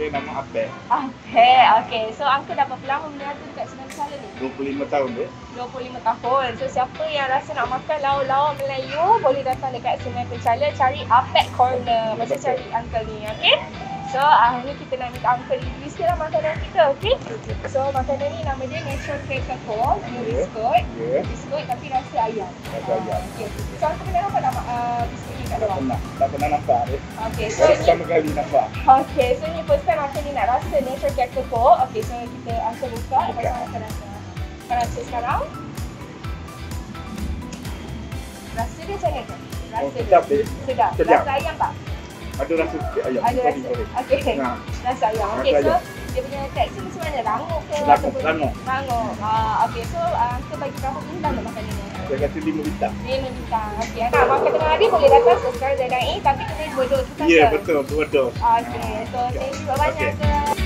Dia nama Apek. Okay, okay. So Uncle dah berapa lama berniaga dekat Senang Besala ni? 25 tahun dia. 25 tahun. So siapa yang rasa nak makan lauk-lauk Melayu boleh datang dekat Sungai Penchala cari Apek Corner. Macam cari uncle ni, okay? So hari ni kita nak minta uncle review sikit lah makanan kita, okay? So makanan ni nama dia Natural Cake. Dia Ya. biskut. Biskut tapi rasa ayam. Rasa ayam. Ah, Okay. So uncle pernah nampak tak uh, biskut ni kat Tak pernah. Pernah nampak dia. Okay, so Baru ni pertama kali nampak. Okay, so ni first time Uncle ni nak rasa Natural Cake Coco. Okay, so kita Uncle buka. Lepas tu Uncle rasa. Uncle rasa sekarang. Rasa dia macam mana tu? Rasa Oh, sedap dia. Sedap. Sedap. Rasa ayam tak? Ada rasa sikit ayam. Ada rasa. Okay. Nah, Rasa ayam. Rasa Okay, so ayam. dia punya tekstur macam mana? Rangup ke? Rangup, rangup. Rangup. Ah, okay, so uh, Uncle bagi berapa bintang untuk makanan ni? Saya kasi 5 bintang. Lima bintang. Okay, nak makan tengah hari boleh datang subscribe ZNI tapi kena dua dos. Ya, betul. Dua dos. Okay, so thank you banyak Okay.